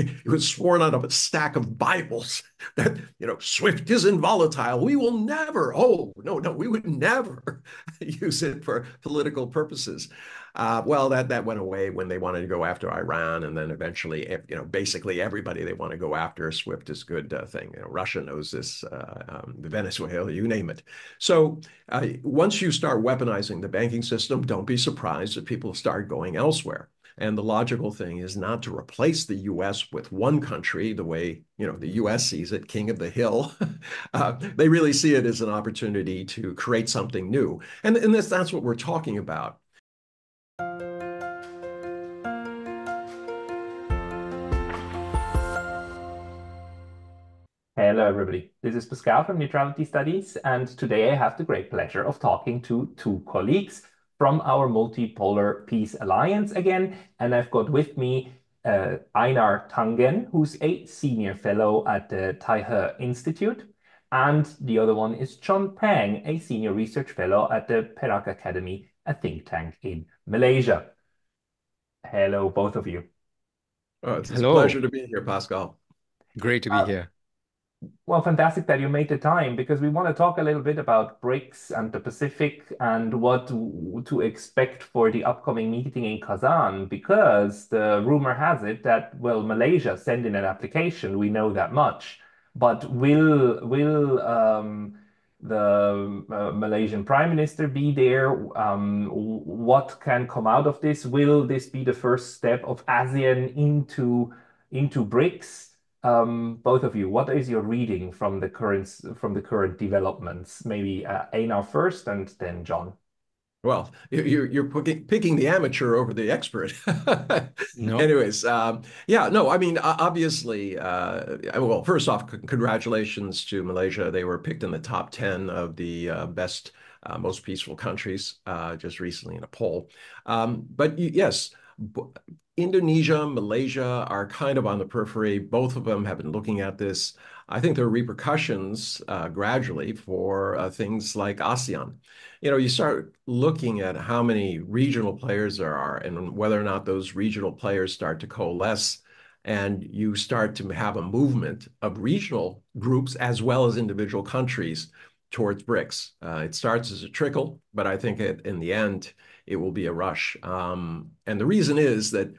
it was sworn on a stack of Bibles that, you know, SWIFT isn't volatile. We will never, oh, no, no, we would never use it for political purposes. Uh, well, that that went away when they wanted to go after Iran, and then eventually, you know, basically everybody they want to go after. SWIFT is good uh, thing. You know, Russia knows this, uh, um, Venezuela, you name it. So uh, once you start weaponizing the banking system, don't be surprised if people start going elsewhere. And the logical thing is not to replace the U.S. with one country, the way you know the U.S. sees it, king of the hill. uh, they really see it as an opportunity to create something new, and, and this, that's what we're talking about. Hello, everybody. This is Pascal from Neutrality Studies, and today I have the great pleasure of talking to two colleagues from our Multipolar Peace Alliance again. And I've got with me uh, Einar Tangen, who's a senior fellow at the Taihe Institute. And the other one is John Pang, a senior research fellow at the Perak Academy, a think tank in Malaysia. Hello, both of you. Oh, it's Hello. a pleasure to be here, Pascal. Great to be uh, here. Well, fantastic that you made the time because we want to talk a little bit about BRICS and the Pacific and what to expect for the upcoming meeting in Kazan because the rumor has it that, well, Malaysia sent in an application. We know that much. But will will um, the uh, Malaysian Prime Minister be there? Um, what can come out of this? Will this be the first step of ASEAN into into BRICS? Um, both of you, what is your reading from the current from the current developments? Maybe uh, Einar first, and then John. Well, you're you're picking, picking the amateur over the expert. no. Anyways, um, yeah, no, I mean, obviously, uh, well, first off, congratulations to Malaysia. They were picked in the top ten of the uh, best, uh, most peaceful countries uh, just recently in a poll. Um, but yes, Indonesia, Malaysia are kind of on the periphery. Both of them have been looking at this. I think there are repercussions uh, gradually for uh, things like ASEAN. You know, you start looking at how many regional players there are and whether or not those regional players start to coalesce and you start to have a movement of regional groups as well as individual countries towards BRICS. Uh, it starts as a trickle, but I think it, in the end, it will be a rush. Um, and the reason is that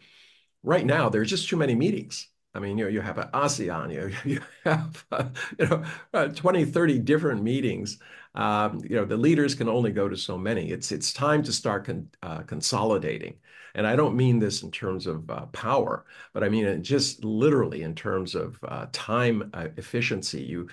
right now there's just too many meetings. I mean, you know, you have an ASEAN, you, you have, uh, you know, uh, 20, 30 different meetings. Um, you know, the leaders can only go to so many. It's it's time to start con uh, consolidating. And I don't mean this in terms of uh, power, but I mean it just literally in terms of uh, time uh, efficiency. You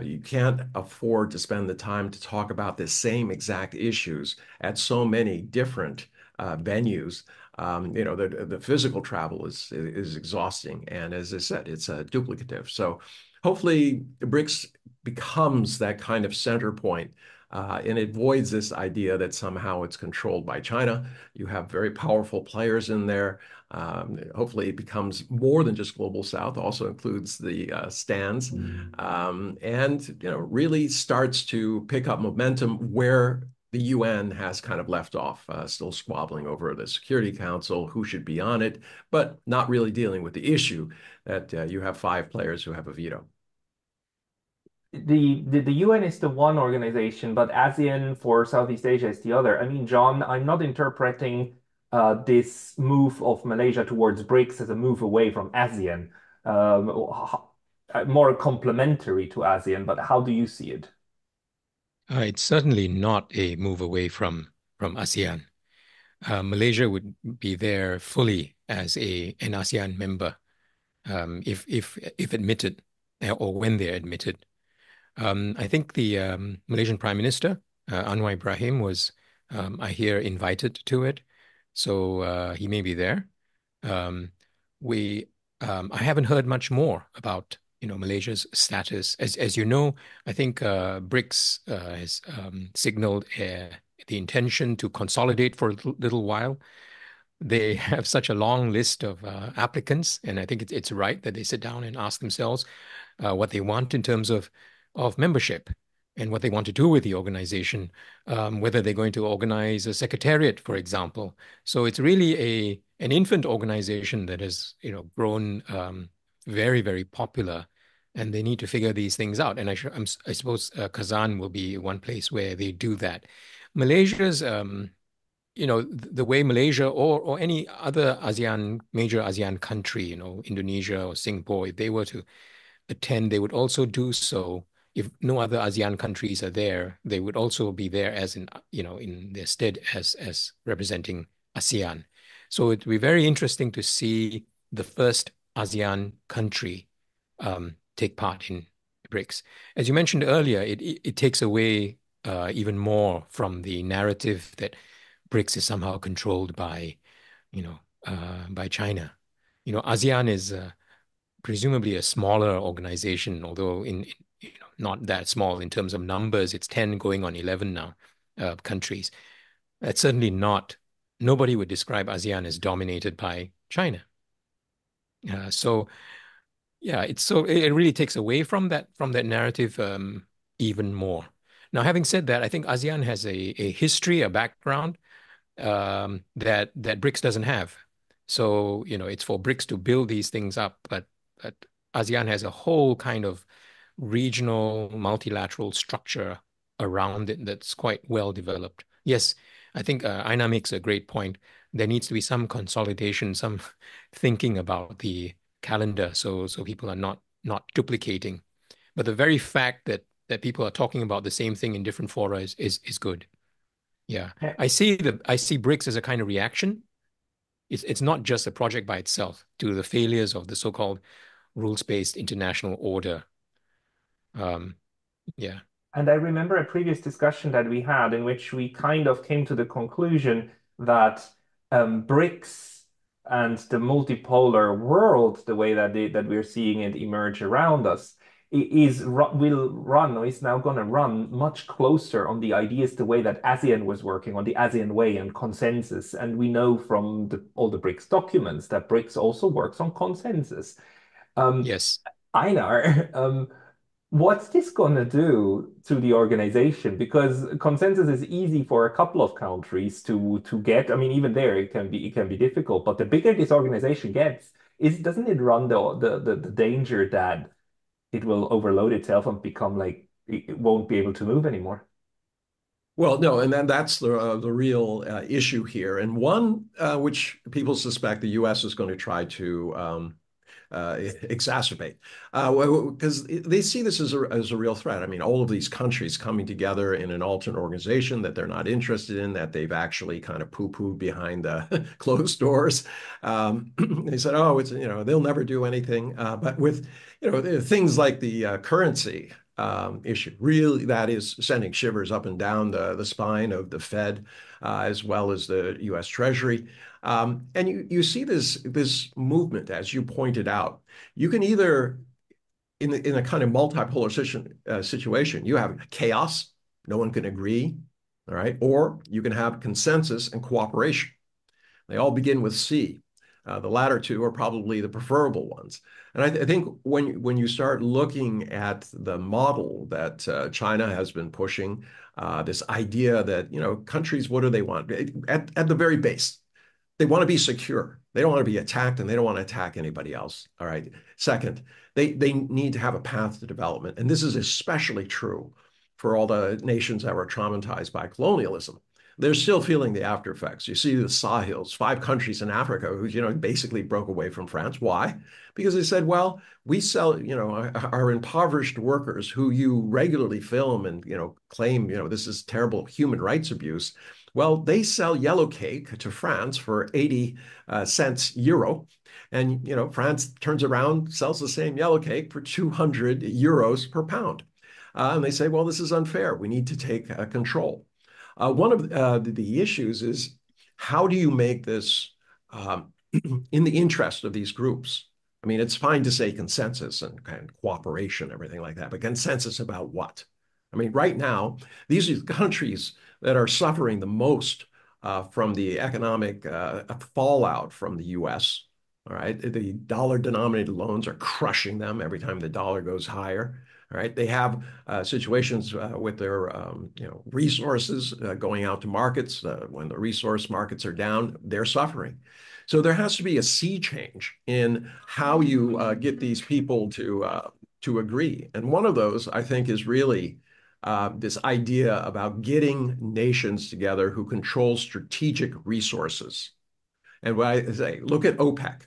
you can't afford to spend the time to talk about the same exact issues at so many different venues um, you know, the, the physical travel is, is exhausting. And as I said, it's uh, duplicative. So hopefully BRICS becomes that kind of center point uh, and it avoids this idea that somehow it's controlled by China. You have very powerful players in there. Um, hopefully, it becomes more than just global South. Also includes the uh, stands, mm. um, and you know really starts to pick up momentum where the UN has kind of left off, uh, still squabbling over the Security Council, who should be on it, but not really dealing with the issue that uh, you have five players who have a veto. The, the the UN is the one organization, but ASEAN for Southeast Asia is the other. I mean, John, I'm not interpreting uh, this move of Malaysia towards BRICS as a move away from ASEAN, um, more complementary to ASEAN. But how do you see it? Uh, it's certainly not a move away from from ASEAN. Uh, Malaysia would be there fully as a an ASEAN member um, if if if admitted uh, or when they're admitted. Um, I think the um, Malaysian Prime Minister uh, Anwar Ibrahim was, um, I hear, invited to it, so uh, he may be there. Um, we um, I haven't heard much more about you know Malaysia's status. As as you know, I think uh, BRICS uh, has um, signaled uh, the intention to consolidate for a little, while. They have such a long list of uh, applicants, and I think it's, it's right that they sit down and ask themselves uh, what they want in terms of of membership and what they want to do with the organization, um, whether they're going to organize a secretariat, for example. So it's really a an infant organization that has you know grown um, very, very popular, and they need to figure these things out. And I, I suppose uh, Kazan will be one place where they do that. Malaysia's, um, you know, the way Malaysia or or any other ASEAN major ASEAN country, you know, Indonesia or Singapore, if they were to attend, they would also do so. If no other ASEAN countries are there, they would also be there as in, you know, in their stead as as representing ASEAN. So it'd be very interesting to see the first ASEAN country um, take part in BRICS. As you mentioned earlier, it it, it takes away uh, even more from the narrative that BRICS is somehow controlled by, you know, uh, by China. You know, ASEAN is uh, presumably a smaller organization, although in, in, not that small in terms of numbers. It's ten going on eleven now uh, countries. That's certainly not. Nobody would describe ASEAN as dominated by China. Uh, so yeah, it's so it really takes away from that from that narrative um, even more. Now, having said that, I think ASEAN has a, a history, a background um, that that BRICS doesn't have. So you know, it's for BRICS to build these things up, but but ASEAN has a whole kind of regional multilateral structure around it that's quite well developed. Yes, I think uh, Einar makes a great point. There needs to be some consolidation, some thinking about the calendar so so people are not not duplicating. But the very fact that that people are talking about the same thing in different fora is is, is good. Yeah. I see the I see BRICS as a kind of reaction. It's it's not just a project by itself to the failures of the so-called rules-based international order. Um, yeah. And I remember a previous discussion that we had in which we kind of came to the conclusion that um, BRICS and the multipolar world, the way that they, that we're seeing it emerge around us, is will run or is now going to run much closer on the ideas the way that ASEAN was working on the ASEAN way and consensus. And we know from the, all the BRICS documents that BRICS also works on consensus. Um, yes. Einar, um, what's this going to do to the organization? Because consensus is easy for a couple of countries to to get. I mean, even there it can be it can be difficult. But the bigger this organization gets, is doesn't it run the the the, the danger that it will overload itself and become like it won't be able to move anymore? Well, no, and then that's the uh, the real uh, issue here, and one uh, which people suspect the U.S. is going to try to um, uh, exacerbate because uh, they see this as a, as a real threat. I mean, all of these countries coming together in an alternate organization that they're not interested in, that they've actually kind of poo-pooed behind the closed doors. Um, they said, oh, it's, you know, they'll never do anything. Uh, but with, you know, things like the uh, currency um, issue. Really, that is sending shivers up and down the, the spine of the Fed as well as the U.S. Treasury. Um, and you, you see this, this movement, as you pointed out. You can either, in, the, in a kind of multipolar situation, uh, situation, you have chaos, no one can agree, all right? Or you can have consensus and cooperation. They all begin with C. Uh, the latter two are probably the preferable ones. And I, th I, think when when you start looking at the model that uh, China has been pushing, uh, this idea that you know countries, what do they want at at the very base? They want to be secure. They don't want to be attacked, and they don't want to attack anybody else. All right. Second, they they need to have a path to development, and this is especially true for all the nations that were traumatized by colonialism they're still feeling the after effects. You see the Sahels, five countries in Africa who, you know, basically broke away from France. Why? Because they said, well, we sell, you know, our impoverished workers who you regularly film and, you know, claim, you know, this is terrible human rights abuse. Well, they sell yellow cake to France for 80 uh, cents euro. And, you know, France turns around, sells the same yellow cake for 200 euros per pound. Uh, and they say, well, this is unfair. We need to take uh, control. Uh, one of uh, the issues is how do you make this um, in the interest of these groups? I mean, it's fine to say consensus and cooperation, everything like that, but consensus about what? I mean, right now, these are the countries that are suffering the most uh, from the economic uh, fallout from the US. All right. The dollar denominated loans are crushing them every time the dollar goes higher right? They have uh, situations uh, with their um, you know resources uh, going out to markets. Uh, when the resource markets are down, they're suffering. So there has to be a sea change in how you uh, get these people to uh, to agree. And one of those, I think, is really uh, this idea about getting nations together who control strategic resources. And what I say, look at OPEC.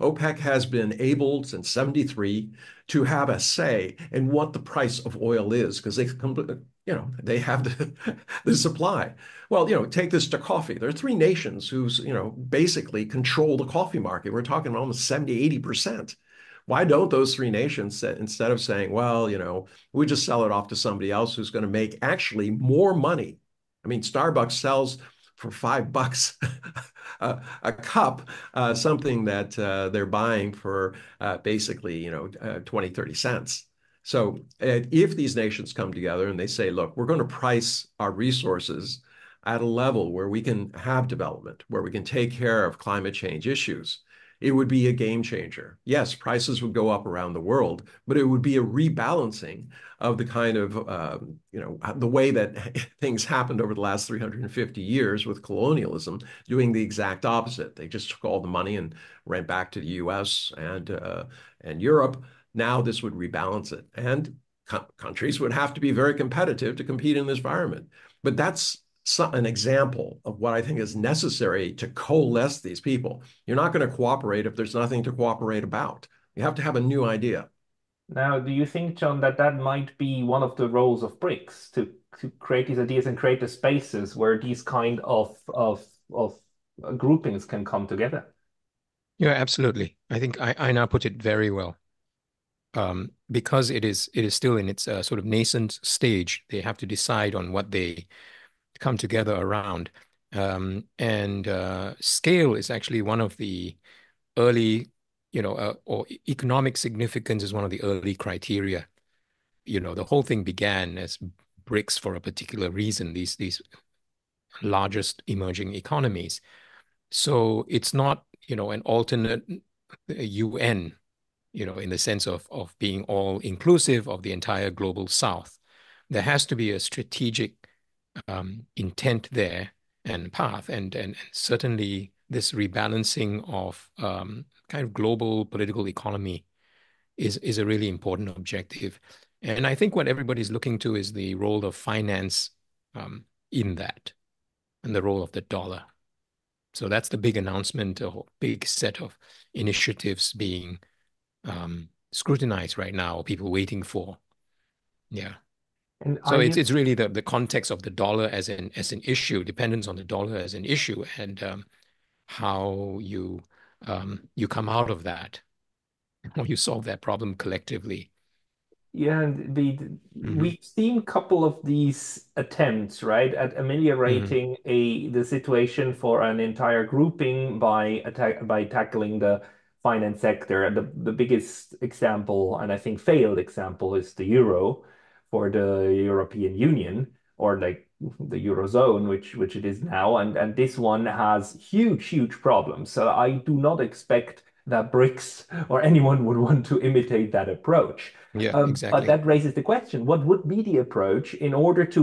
OPEC has been able since 73 to have a say in what the price of oil is because they you know they have the, the supply. Well you know take this to coffee. There are three nations who's you know basically control the coffee market. We're talking about almost 70 80 percent. Why don't those three nations instead of saying well you know we just sell it off to somebody else who's going to make actually more money. I mean starbucks sells for five bucks a, cup, uh, something that uh, they're buying for uh, basically, you know, uh, 20, 30 cents. So if these nations come together and they say, look, we're going to price our resources at a level where we can have development, where we can take care of climate change issues, it would be a game changer. Yes, prices would go up around the world, but it would be a rebalancing of the kind of, uh, you know, the way that things happened over the last 350 years with colonialism, doing the exact opposite. They just took all the money and ran back to the US and, uh, and Europe. Now this would rebalance it. And co countries would have to be very competitive to compete in this environment. But that's an example of what I think is necessary to coalesce these people. You're not going to cooperate if there's nothing to cooperate about. You have to have a new idea. Now, do you think, John, that that might be one of the roles of BRICS to to create these ideas and create the spaces where these kind of of of groupings can come together? Yeah, absolutely. I think I, Einar put it very well. Um, because it is it is still in its uh, sort of nascent stage, they have to decide on what they come together around. Um, and uh, scale is actually one of the early, you know, uh, or economic significance is one of the early criteria. You know, the whole thing began as BRICS for a particular reason. These these largest emerging economies. So it's not, you know, an alternate UN, you know, in the sense of of being all inclusive of the entire global South. There has to be a strategic um, intent there and path, and, and, and certainly this rebalancing of um, kind of global political economy is is a really important objective. And I think what everybody's looking to is the role of finance um, in that, and the role of the dollar. So that's the big announcement, or big set of initiatives being um, scrutinized right now. People waiting for, yeah. And so it's, you... it's really the, the context of the dollar as an as an issue, dependence on the dollar as an issue, and um, how you um, you come out of that, how you solve that problem collectively. Yeah, the, mm-hmm. we've seen a couple of these attempts, right, at ameliorating mm-hmm. a the situation for an entire grouping by attack by tackling the finance sector. The the biggest example, and I think failed example, is the euro for the European Union or like the Eurozone, which which it is now, and and this one has huge, huge problems. So I do not expect that BRICS or anyone would want to imitate that approach. Yeah, um, exactly. But that raises the question: What would be the approach in order to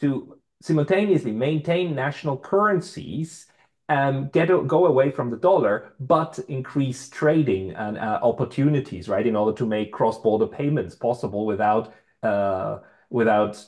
to simultaneously maintain national currencies? Um, get go away from the dollar, but increase trading and uh, opportunities, right? In order to make cross-border payments possible without Uh, without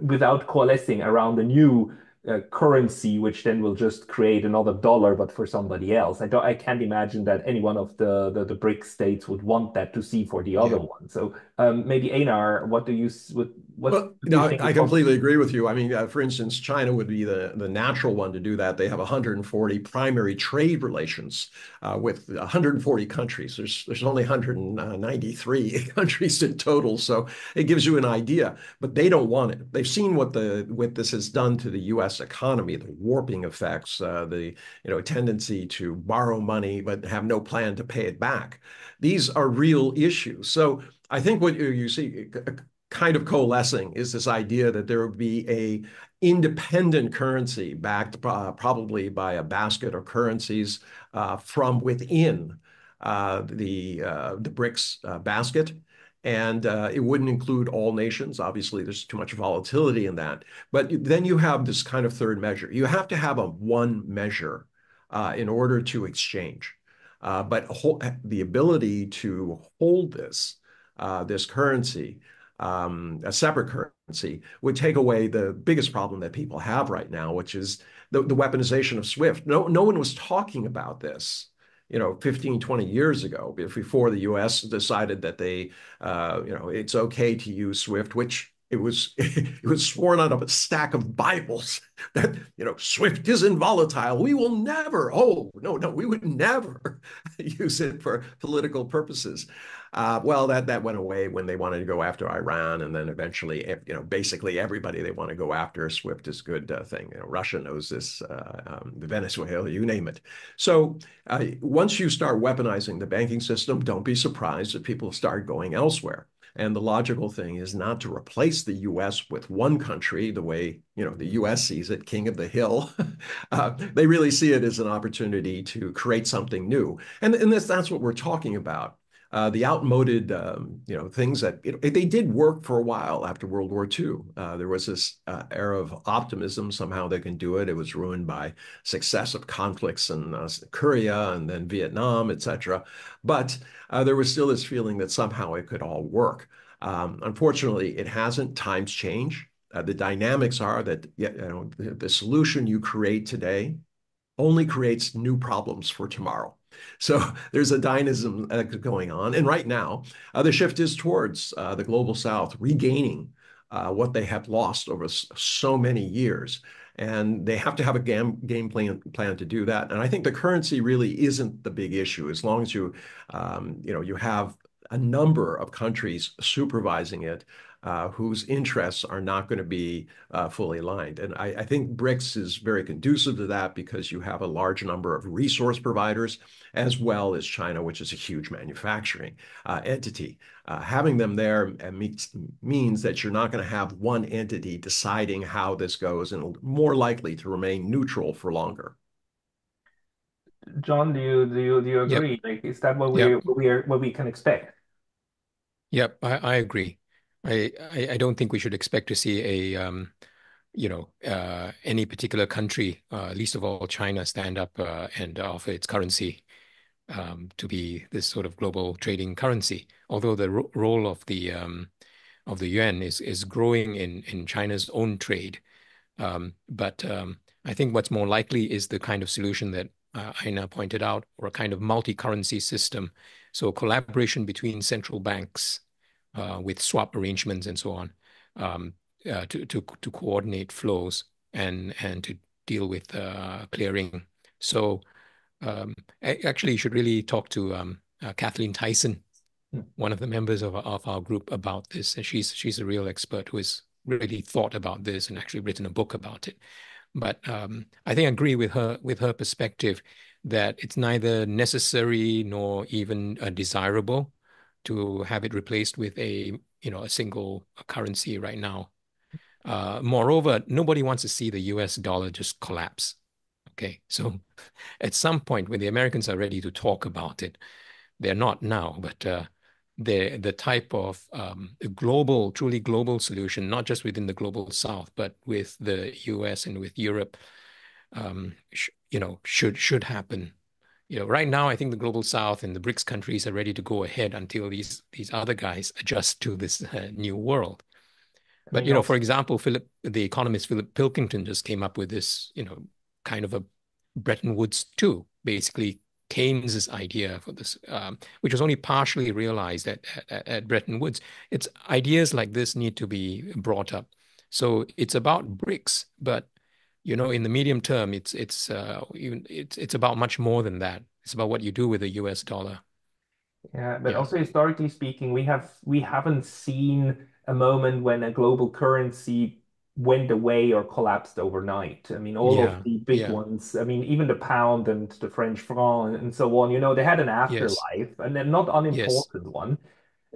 without coalescing around a new uh, currency, which then will just create another dollar, but for somebody else. I don't. I can't imagine that any one of the the, the BRIC states would want that to see for the other yeah. one. So um, maybe Einar, what do you what what? Well, no, I, I completely agree with you. I mean, uh, for instance, China would be the the natural one to do that. They have 140 primary trade relations uh, with 140 countries. There's there's only 193 countries in total, so it gives you an idea. But they don't want it. They've seen what the what this has done to the U.S. Economy, the warping effects, uh, the you know tendency to borrow money but have no plan to pay it back. These are real issues. So I think what you see kind of coalescing is this idea that there would be a independent currency backed uh, probably by a basket of currencies uh, from within uh, the uh, the BRICS uh, basket and uh, it wouldn't include all nations. Obviously, there's too much volatility in that. But then you have this kind of third measure. You have to have a one measure uh, in order to exchange. Uh, but the ability to hold this uh, this currency, um, a separate currency, would take away the biggest problem that people have right now, which is the, the weaponization of SWIFT. No, no one was talking about this you know 15 20 years ago before the US decided that they uh, you know it's okay to use Swift which it was it was sworn out of a stack of Bibles that you know Swift isn't volatile. We will never. Oh no, no, we would never use it for political purposes. Uh, well, that that went away when they wanted to go after Iran, and then eventually, you know, basically everybody they want to go after. Swift is good uh, thing. You know, Russia knows this. Uh, um, Venezuela, you name it. So uh, once you start weaponizing the banking system, don't be surprised if people start going elsewhere. And the logical thing is not to replace the U.S. with one country, the way you know the U.S. sees it, king of the hill. uh, they really see it as an opportunity to create something new, and, and this, that's what we're talking about. Uh, the outmoded, um, you know, things that they did work for a while after World War II. Uh, there was this uh, era of optimism. Somehow they can do it. It was ruined by successive conflicts in uh, Korea and then Vietnam, etc. But uh, there was still this feeling that somehow it could all work. Um, unfortunately, it hasn't. Times change. Uh, the dynamics are that you know, the solution you create today only creates new problems for tomorrow. So there's a dynamism uh, going on. And right now, uh, the shift is towards uh, the global south regaining uh, what they have lost over so many years. And they have to have a game, game plan, plan to do that. And I think the currency really isn't the big issue as long as you, um, you know, you have a number of countries supervising it uh, whose interests are not going to be uh, fully aligned. And I, I, think BRICS is very conducive to that because you have a large number of resource providers, as well as China, which is a huge manufacturing uh, entity. Uh, having them there means, means that you're not going to have one entity deciding how this goes and more likely to remain neutral for longer. John, do you do you do you agree? Yep. Like, is that what we yep. what we are what we can expect? Yep, I, I agree. I, I, don't think we should expect to see a um, you know uh, any particular country, uh, least of all China, stand up uh, and offer its currency um, to be this sort of global trading currency. Although the ro role of the um, of the yuan is is growing in in China's own trade, um, but um, I think what's more likely is the kind of solution that uh, Einar pointed out, or a kind of multi-currency system. So collaboration between central banks uh, with swap arrangements and so on um, uh, to, to, to coordinate flows and, and to deal with uh, clearing. So um, actually, you should really talk to um, uh, Kathleen Tyson, hmm. one of the members of, of our group, about this. And she's she's a real expert who has really thought about this and actually written a book about it. But um, I think I agree with her with her perspective that it's neither necessary nor even uh, desirable to have it replaced with a you know a single currency right now. Uh, moreover, nobody wants to see the U.S. dollar just collapse. Okay, so at some point when the Americans are ready to talk about it, they're not now, but uh, the the type of um, global, truly global solution, not just within the global South, but with the U.S. and with Europe, um, you know, should should happen you know, right now, I think the global south and the BRICS countries are ready to go ahead until these these other guys adjust to this uh, new world. But you know, for example, Philip, the economist Philip Pilkington just came up with this, you know, kind of a Bretton Woods two, basically Keynes's idea for this, um, which was only partially realized at, at, at Bretton Woods. It's ideas like this need to be brought up. So it's about BRICS, but you know, in the medium term, it's it's uh, even it's it's about much more than that. It's about what you do with the U.S. dollar. Yeah, but yeah. also historically speaking, we have we haven't seen a moment when a global currency went away or collapsed overnight. I mean, all yeah, of the big yeah. ones. I mean, even the pound and the French franc and so on. You know, they had an afterlife, yes. and they're not unimportant yes. one.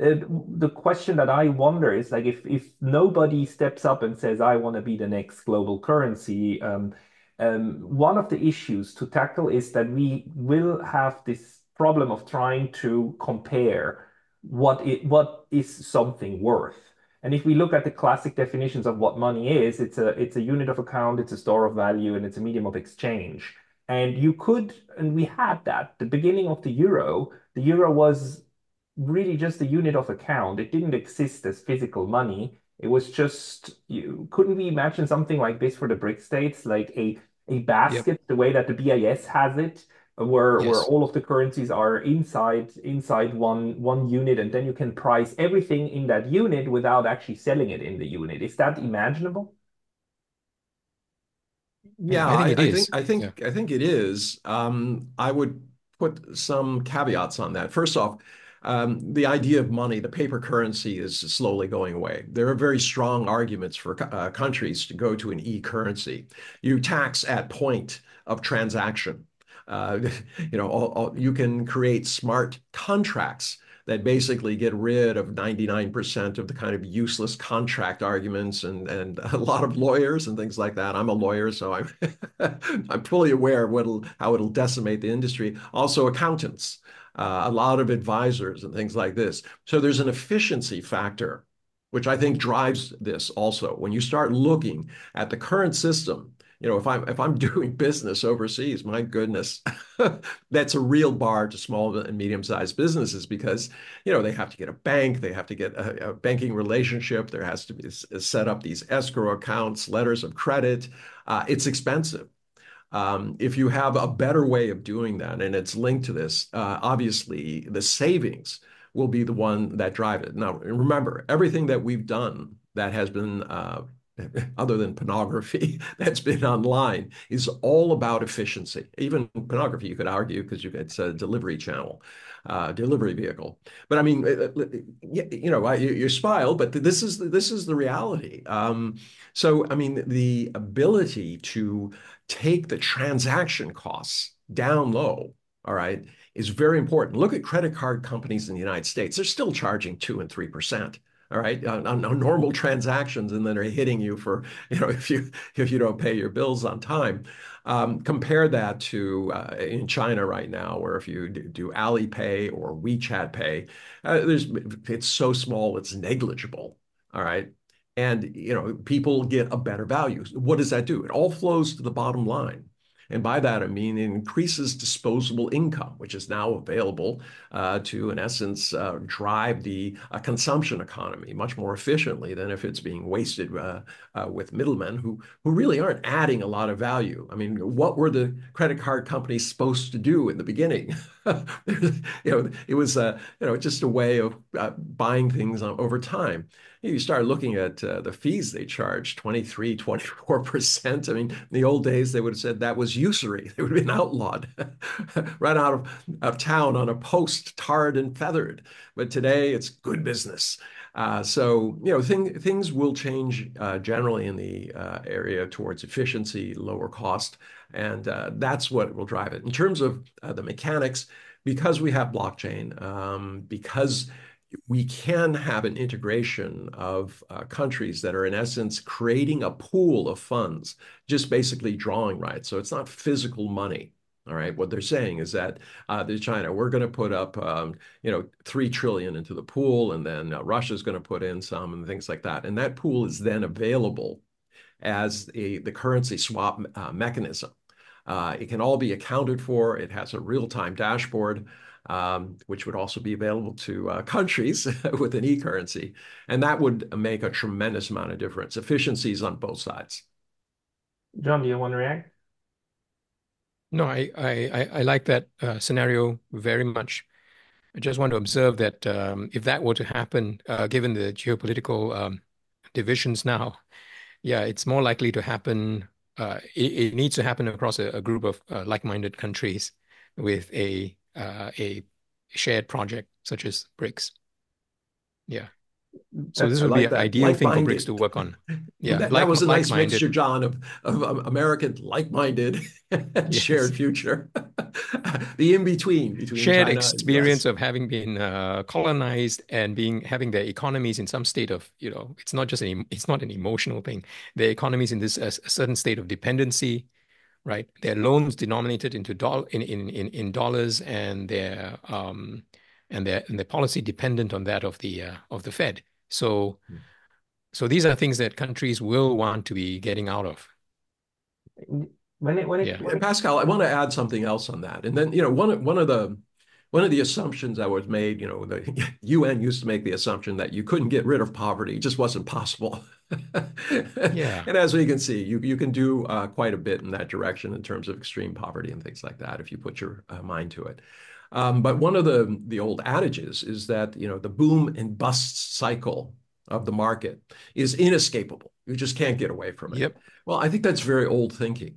Uh, the question that I wonder is like if if nobody steps up and says I want to be the next global currency, um, um, one of the issues to tackle is that we will have this problem of trying to compare what it what is something worth. And if we look at the classic definitions of what money is, it's a it's a unit of account, it's a store of value, and it's a medium of exchange. And you could, and we had that. The beginning of the euro, the euro was really just a unit of account. It didn't exist as physical money. It was just you couldn't we imagine something like this for the BRIC states, like a a basket, yep. the way that the BIS has it, where yes. where all of the currencies are inside inside one one unit, and then you can price everything in that unit without actually selling it in the unit. Is that imaginable? Yeah, I think I, I think I think, yeah. I think it is. Um, I would put some caveats on that. First off, um, the idea of money, the paper currency, is slowly going away. There are very strong arguments for uh, countries to go to an e-currency. You tax at point of transaction. Uh, you know, all, all, you can create smart contracts that basically get rid of 99% of the kind of useless contract arguments and, and a lot of lawyers and things like that. I'm a lawyer, so I'm I'm fully aware of what how it'll decimate the industry. Also, accountants, uh, a lot of advisors and things like this. So there's an efficiency factor, which I think drives this also. When you start looking at the current system you know, if I'm if I'm doing business overseas, my goodness, that's a real bar to small and medium-sized businesses because you know they have to get a bank, they have to get a, a banking relationship, there has to be set up these escrow accounts, letters of credit. Uh, it's expensive. Um, if you have a better way of doing that, and it's linked to this, uh, obviously the savings will be the one that drive it. Now, remember, everything that we've done that has been uh, other than pornography that's been online is all about efficiency. Even pornography, you could argue, because it's a delivery channel, uh, delivery vehicle. But I mean, uh, uh, you know, you, smile, but this is this is the reality. Um, so I mean, the ability to take the transaction costs down low, all right, is very important. Look at credit card companies in the United States; they're still charging two and three percent all right, on, on, normal transactions, and then are hitting you for, you know, if you if you don't pay your bills on time. Um, compare that to uh, in China right now, where if you do Alipay or WeChat Pay, uh, there's it's so small, it's negligible. All right, and you know people get a better value. What does that do? It all flows to the bottom line. And by that, I mean it increases disposable income, which is now available uh, to, in essence, uh, drive the uh, consumption economy much more efficiently than if it's being wasted uh, uh, with middlemen who, who really aren't adding a lot of value. I mean, what were the credit card companies supposed to do in the beginning? you know, it was, uh, you know, just a way of buying things over time you start looking at uh, the fees they charge 23 24% i mean in the old days they would have said that was usury. They would have been outlawed run out of, of town on a post tarred and feathered. But today it's good business. Uh, so you know thing, things will change uh, generally in the uh, area towards efficiency lower cost and uh, that's what will drive it. In terms of uh, the mechanics because we have blockchain um, because we can have an integration of uh, countries that are in essence creating a pool of funds, just basically drawing rights. So it's not physical money. All right. What they're saying is that uh, the China, we're going to put up, um, you know, three trillion into the pool, and then uh, Russia's going to put in some and things like that. And that pool is then available as a, the currency swap uh, mechanism. Uh, it can all be accounted for. It has a real-time dashboard um, which would also be available to uh, countries with an e-currency. And that would make a tremendous amount of difference, efficiencies on both sides. John, do you want to react? No, I, I, I like that uh, scenario very much. I just want to observe that um, if that were to happen, uh, given the geopolitical um, divisions now, yeah, it's more likely to happen. Uh, it, it, needs to happen across a, a group of uh, like-minded countries with a a shared project such as BRICS. Yeah. So this would like be an ideal like thing for BRICS to work on. Yeah, that, like, that was a nice mixture, John, of, of American like-minded yes. shared future. the in-between between shared China experience of having been uh, colonized and being having their economies in some state of you know it's not just an it's not an emotional thing. Their economies in this a certain state of dependency right? Their loans denominated into doll in, in, in, in dollars and their um, and their and their policy dependent on that of the uh, of the Fed. So mm. so these are things that countries will want to be getting out of. When it, when it, yeah. when it... Pascal, I want to add something else on that. And then, you know, one, one of the one of the assumptions that was made, you know, the UN used to make the assumption that you couldn't get rid of poverty. It just wasn't possible. yeah. And as we can see, you, you can do uh, quite a bit in that direction in terms of extreme poverty and things like that if you put your uh, mind to it. Um, but one of the, the old adages is that, you know, the boom and bust cycle of the market is inescapable. You just can't get away from it. Yep. Well, I think that's very old thinking.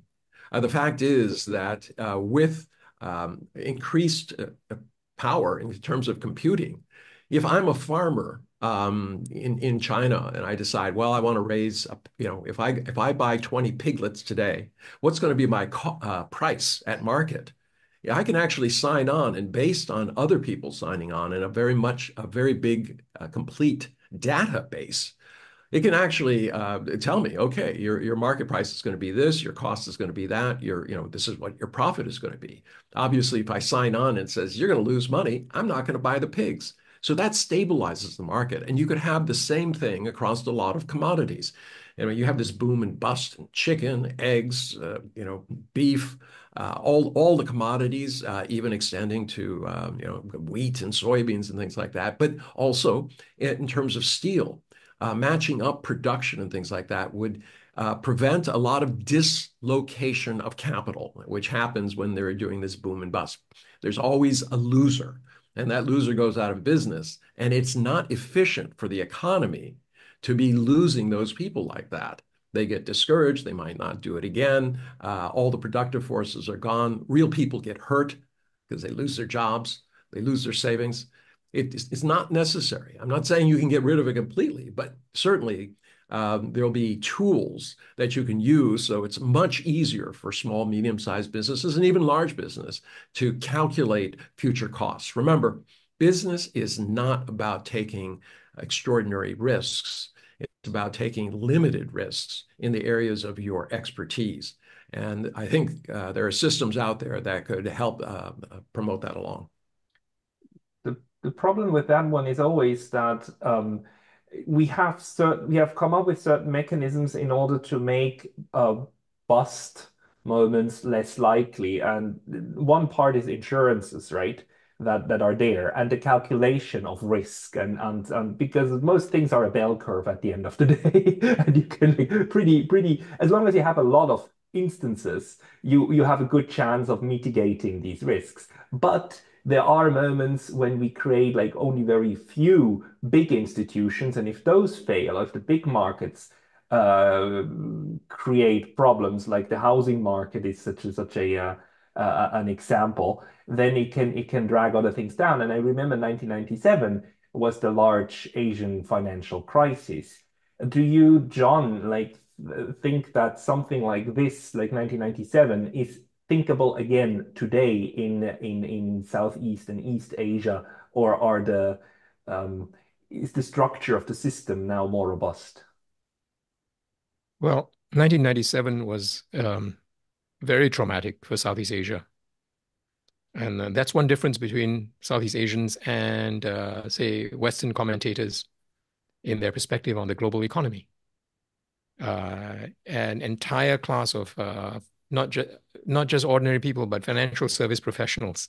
Uh, the fact is that uh, with um, increased uh, power in terms of computing. If I'm a farmer um, in in China and I decide, well, I want to raise, a, you know, if I if I buy 20 piglets today, what's going to be my uh, price at market? I can actually sign on, and based on other people signing on in a very much a very big, uh, complete database, it can actually uh, tell me, okay, your your market price is going to be this, your cost is going to be that, your you know this is what your profit is going to be. Obviously, if I sign on and says you're going to lose money, I'm not going to buy the pigs. So that stabilizes the market, and you could have the same thing across a lot of commodities. You know, you have this boom and bust in chicken, eggs, uh, you know, beef, uh, all all the commodities, uh, even extending to uh, you know wheat and soybeans and things like that. But also in terms of steel uh, matching up production and things like that would uh, prevent a lot of dislocation of capital, which happens when they're doing this boom and bust. There's always a loser, and that loser goes out of business. And it's not efficient for the economy to be losing those people like that. They get discouraged. They might not do it again. Uh, all the productive forces are gone. Real people get hurt because they lose their jobs, they lose their savings. It's not necessary. I'm not saying you can get rid of it completely, but certainly um, there'll be tools that you can use so it's much easier for small, medium-sized businesses and even large business to calculate future costs. Remember, business is not about taking extraordinary risks. It's about taking limited risks in the areas of your expertise. And I think uh, there are systems out there that could help uh, promote that along the problem with that one is always that um, we have certain we have come up with certain mechanisms in order to make uh, bust moments less likely. And one part is insurances, right? That that are there and the calculation of risk and and, and because most things are a bell curve at the end of the day and you can like, pretty pretty as long as you have a lot of instances you you have a good chance of mitigating these risks but there are moments when we create like only very few big institutions, and if those fail, if the big markets uh, create problems, like the housing market is such a, such a uh, uh, an example, then it can it can drag other things down. And I remember 1997 was the large Asian financial crisis. Do you, John, like think that something like this, like 1997, is thinkable again today in in in Southeast and East Asia, or are the um, is the structure of the system now more robust? Well, 1997 was um, very traumatic for Southeast Asia. And uh, that's one difference between Southeast Asians and, uh, say, Western commentators in their perspective on the global economy. Uh, an entire class of uh, not just not just ordinary people, but financial service professionals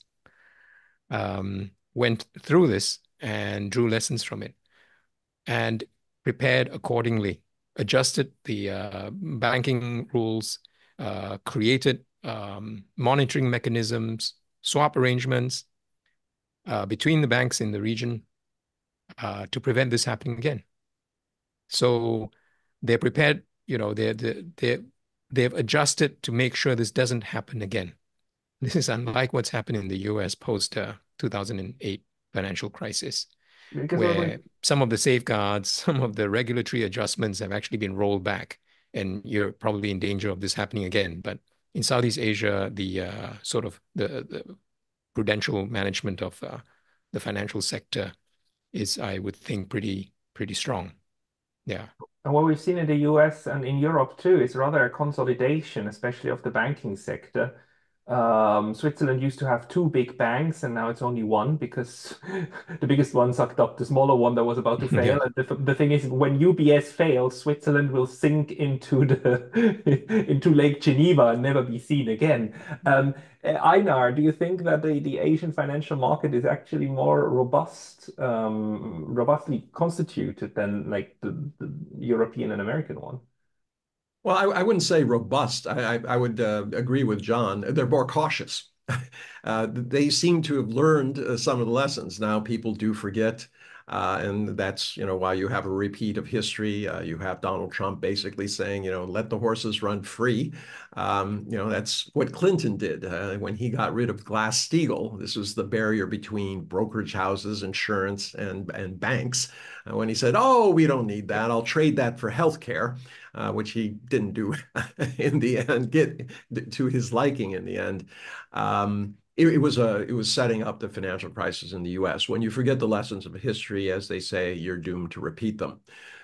um, went through this and drew lessons from it and prepared accordingly, adjusted the uh, banking rules, uh, created um, monitoring mechanisms, swap arrangements uh, between the banks in the region uh, to prevent this happening again. So they're prepared, you know, they're, they're, they're they've adjusted to make sure this doesn't happen again. This is unlike what's happened in the US post uh, 2008 financial crisis, because where some of the safeguards, some of the regulatory adjustments have actually been rolled back, and you're probably in danger of this happening again. But in Southeast Asia, the uh, sort of the, the, prudential management of uh, the financial sector is, I would think, pretty pretty strong. Yeah. And what we've seen in the US and in Europe too is rather a consolidation, especially of the banking sector. Um, Switzerland used to have two big banks, and now it's only one because the biggest one sucked up the smaller one that was about to fail. Yeah. And the, the thing is, when UBS fails, Switzerland will sink into the into Lake Geneva and never be seen again. Um, Einar, do you think that the, the Asian financial market is actually more robust, um, robustly constituted than like the, the European and American one? Well, I, I wouldn't say robust. I, I, I would uh, agree with John. They're more cautious. uh, they seem to have learned uh, some of the lessons. Now people do forget. Uh, and that's, you know, why you have a repeat of history. Uh, you have Donald Trump basically saying, you know, let the horses run free. Um, you know, that's what Clinton did uh, when he got rid of Glass-Steagall. This was the barrier between brokerage houses, insurance, and, and banks. Uh, when he said, oh, we don't need that. I'll trade that for healthcare uh, which he didn't do in the end, get to his liking in the end. Um, it, it, was a it was setting up the financial crisis in the U.S. When you forget the lessons of history, as they say, you're doomed to repeat them.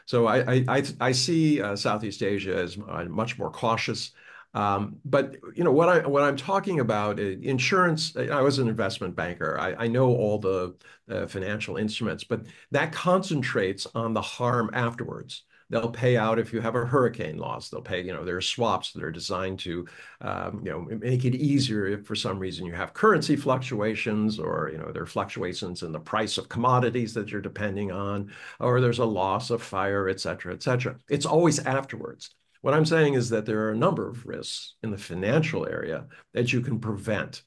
So I I, I see uh, Southeast Asia as uh, much more cautious. Um, but you know what I what I'm talking about uh, insurance. I was an investment banker. I, I know all the uh, financial instruments, but that concentrates on the harm afterwards. They'll pay out if you have a hurricane loss. They'll pay, you know, there are swaps that are designed to, um, you know, make it easier if for some reason you have currency fluctuations or, you know, there are fluctuations in the price of commodities that you're depending on, or there's a loss of fire, et cetera, et cetera. It's always afterwards. What I'm saying is that there are a number of risks in the financial area that you can prevent.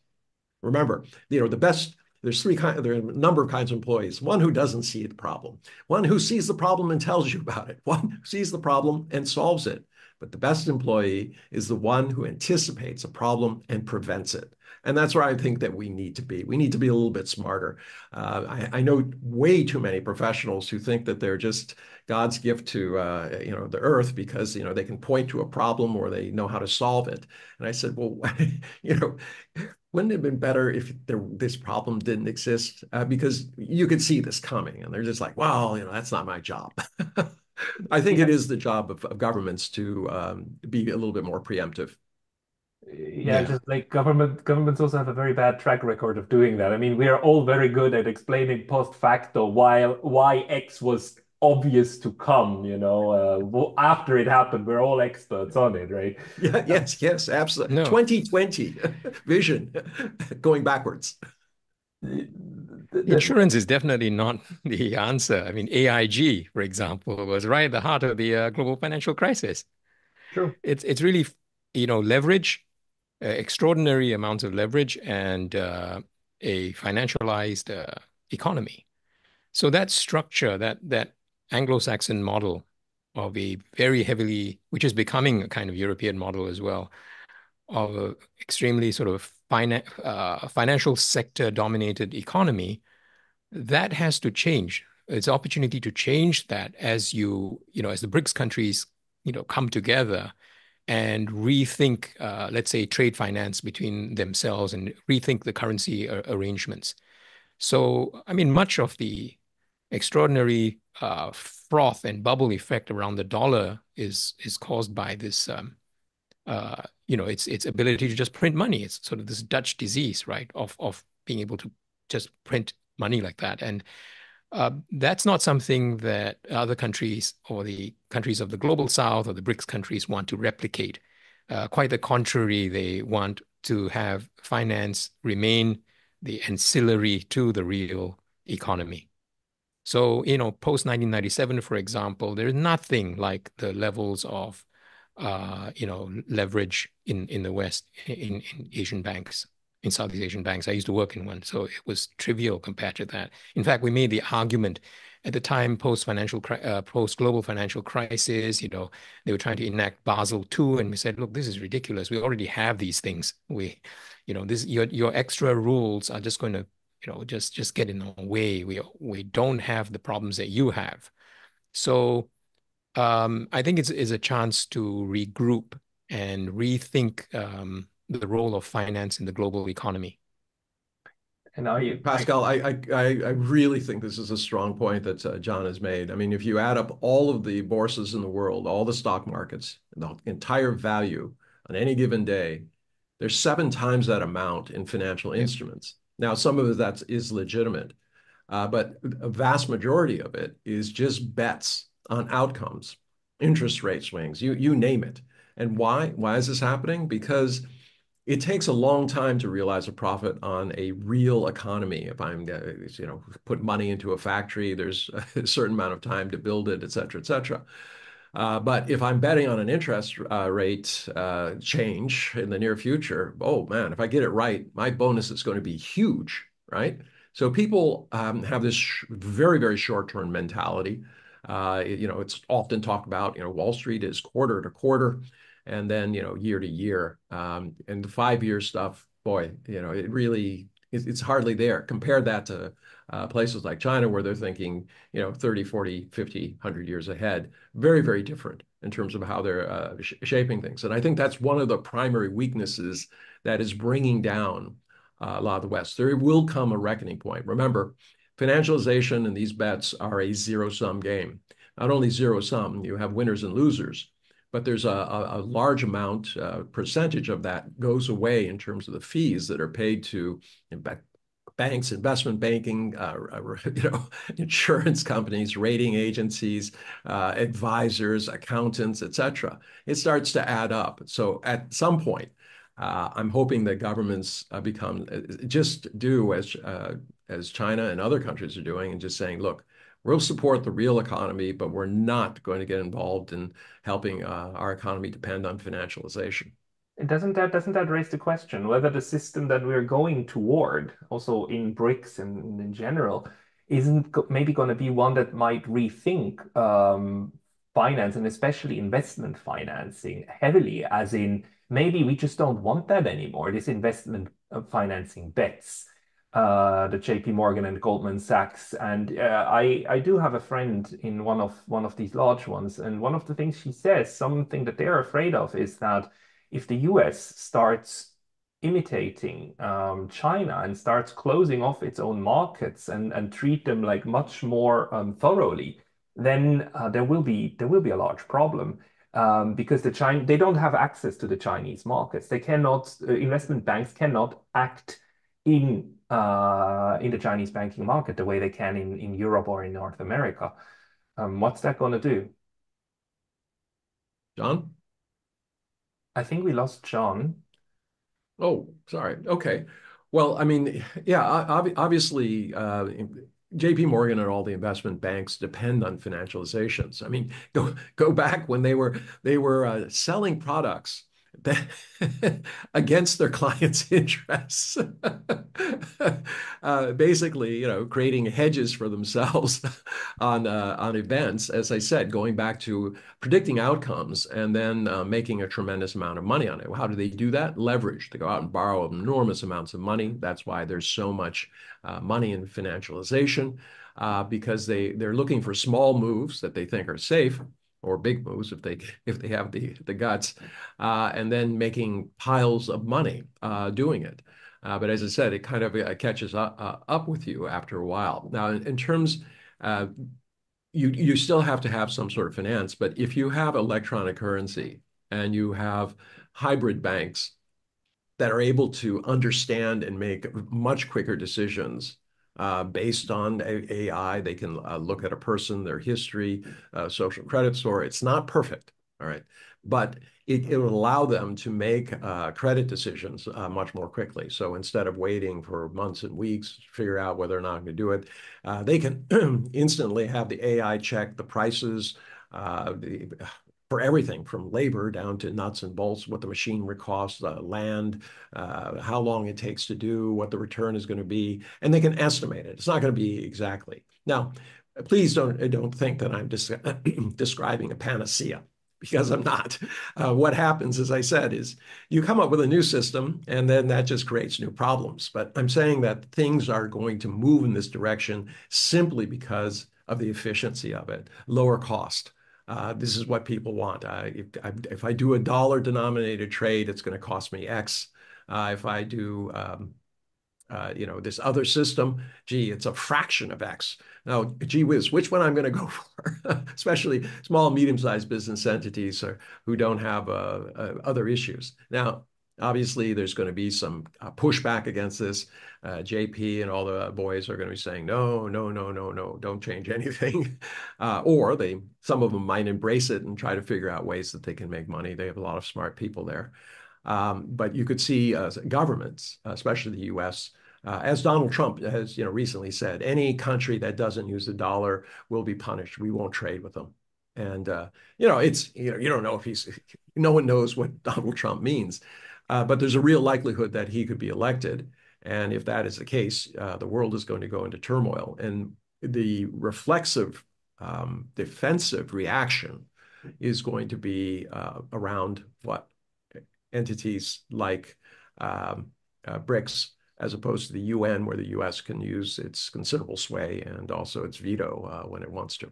Remember, you know, the best there's three kind, there are a number of kinds of employees. One who doesn't see the problem, one who sees the problem and tells you about it, one who sees the problem and solves it. But the best employee is the one who anticipates a problem and prevents it. And that's where I think that we need to be. We need to be a little bit smarter. Uh, I, I, know way too many professionals who think that they're just God's gift to uh, you know the earth because you know they can point to a problem or they know how to solve it. And I said, well, you know, wouldn't it have been better if there, this problem didn't exist? Uh, because you could see this coming, and they're just like, well, you know, that's not my job. I think yeah. it is the job of, of governments to um, be a little bit more preemptive. Yeah, yeah, just like government governments also have a very bad track record of doing that. I mean, we are all very good at explaining post facto why why X was obvious to come, you know, uh, after it happened, we're all experts on it, right? Yeah, yes, yes, absolutely. No. 2020 vision going backwards. Insurance is definitely not the answer. I mean, AIG, for example, was right at the heart of the uh, global financial crisis. True. It's it's really, you know, leverage, uh, extraordinary amounts of leverage, and uh, a financialized uh, economy. So that structure, that that Anglo-Saxon model of a very heavily, which is becoming a kind of European model as well, of an extremely sort of fina uh, financial sector dominated economy, that has to change. It's opportunity to change that as you, you know, as the BRICS countries, you know, come together and rethink, uh, let's say, trade finance between themselves and rethink the currency arrangements. So, I mean, much of the extraordinary uh, froth and bubble effect around the dollar is is caused by this um, uh, you know its its ability to just print money it's sort of this dutch disease right of of being able to just print money like that and uh, that's not something that other countries or the countries of the global south or the BRICS countries want to replicate. Uh, quite the contrary, they want to have finance remain the ancillary to the real economy. So, you know, post 1997, for example, there's nothing like the levels of, uh, you know, leverage in, in the West, in, in Asian banks, in Southeast Asian banks. I used to work in one, so it was trivial compared to that. In fact, we made the argument at the time, post financial, uh, post global financial crisis, you know, they were trying to enact Basel II, and we said, look, this is ridiculous. We already have these things. We, you know, this your your extra rules are just going to you know just just get in the way we we don't have the problems that you have so um, i think it's, it's a chance to regroup and rethink um, the role of finance in the global economy and are you pascal I, I i really think this is a strong point that uh, john has made i mean if you add up all of the bourses in the world all the stock markets the entire value on any given day There's seven times that amount in financial instruments. Now, some of that is legitimate, uh, but a vast majority of it is just bets on outcomes, interest rate swings, you, you name it. And why? Why is this happening? Because it takes a long time to realize a profit on a real economy. If I'm, you know, put money into a factory, there's a certain amount of time to build it, et cetera, et cetera. Uh, but if I'm betting on an interest uh, rate uh, change in the near future, oh man, if I get it right, my bonus is going to be huge, right? So people um, have this very, very short-term mentality. Uh, you know, it's often talked about, you know, Wall Street is quarter to quarter and then, you know, year to year. Um, and the five-year stuff, boy, you know, it really, it's hardly there. Compare that to uh, places like China where they're thinking, you know, 30, 40, 50, 100 years ahead. Very, very different in terms of how they're uh, sh shaping things. And I think that's one of the primary weaknesses that is bringing down uh, a lot of the West. There will come a reckoning point. Remember, financialization and these bets are a zero-sum game. Not only zero-sum, you have winners and losers, but there's a, a, a large amount, uh, percentage of that goes away in terms of the fees that are paid to banks, investment banking, uh, you know, insurance companies, rating agencies, uh, advisors, accountants, etc. It starts to add up. So at some point, uh, I'm hoping that governments uh, become uh, just do as uh, as China and other countries are doing, and just saying, look, we'll support the real economy, but we're not going to get involved in helping our economy depend on financialization. And doesn't that doesn't that raise the question whether the system that we're going toward, also in BRICS and in general, isn't maybe going to be one that might rethink um, finance and especially investment financing heavily, as in maybe we just don't want that anymore. This investment uh, financing bets, uh, the J.P. Morgan and Goldman Sachs, and uh, I I do have a friend in one of one of these large ones, and one of the things she says, something that they're afraid of, is that if the US starts imitating um, China and starts closing off its own markets and, and treat them like much more um, thoroughly, then uh, there will be there will be a large problem um, because the China they don't have access to the Chinese markets. They cannot uh, investment banks cannot act in uh, in the Chinese banking market the way they can in, in Europe or in North America. Um, what's that going to do? John? I think we lost John. Oh, sorry. Okay. Well, I mean, yeah, obviously, uh, JP Morgan and all the investment banks depend on financializations. I mean, go go back when they were they were uh, selling products against their clients' interests. uh, basically, you know, creating hedges for themselves on uh, on events. As I said, going back to predicting outcomes and then uh, making a tremendous amount of money on it. How do they do that? Leverage. They go out and borrow enormous amounts of money. That's why there's so much uh, money in financialization. Uh, because they they're looking for small moves that they think are safe or big moves if they if they have the the guts, uh, and then making piles of money uh, doing it. Uh, but as I said, it kind of uh, catches up, uh, up with you after a while. Now, in, in terms, uh, you you still have to have some sort of finance. But if you have electronic currency and you have hybrid banks that are able to understand and make much quicker decisions uh, based on AI. They can uh, look at a person, their history, uh, social credit score. It's not perfect, all right, but it, will allow them to make uh, credit decisions uh, much more quickly. So instead of waiting for months and weeks to figure out whether or not to do it, uh, they can instantly have the AI check the prices, the for everything from labor down to nuts and bolts, what the machine would cost, uh, land, uh, how long it takes to do, what the return is going to be, and they can estimate it. It's not going to be exactly. Now, please don't don't think that I'm describing a panacea because I'm not. Uh, what happens, as I said, is you come up with a new system and then that just creates new problems. But I'm saying that things are going to move in this direction simply because of the efficiency of it, lower cost. Uh, this is what people want. Uh, if, if, I do a dollar denominated trade, it's going to cost me X. Uh, if I do, um, uh, you know, this other system, gee, it's a fraction of X. Now, gee whiz, which one I'm going to go for? Especially small, medium-sized business entities or, who don't have uh, other issues. Now, Obviously, there's going to be some uh, pushback against this. Uh, JP and all the boys are going to be saying, no, no, no, no, no, don't change anything. Uh, or they, some of them might embrace it and try to figure out ways that they can make money. They have a lot of smart people there. Um, but you could see uh, governments, especially the U.S., uh, as Donald Trump has, you know, recently said, any country that doesn't use the dollar will be punished. We won't trade with them. And uh, you know, it's you know, you don't know if he's. No one knows what Donald Trump means, uh, but there's a real likelihood that he could be elected. And if that is the case, uh, the world is going to go into turmoil. And the reflexive, um, defensive reaction is going to be uh, around what entities like um, uh, BRICS as opposed to the UN, where the US can use its considerable sway and also its veto uh, when it wants to.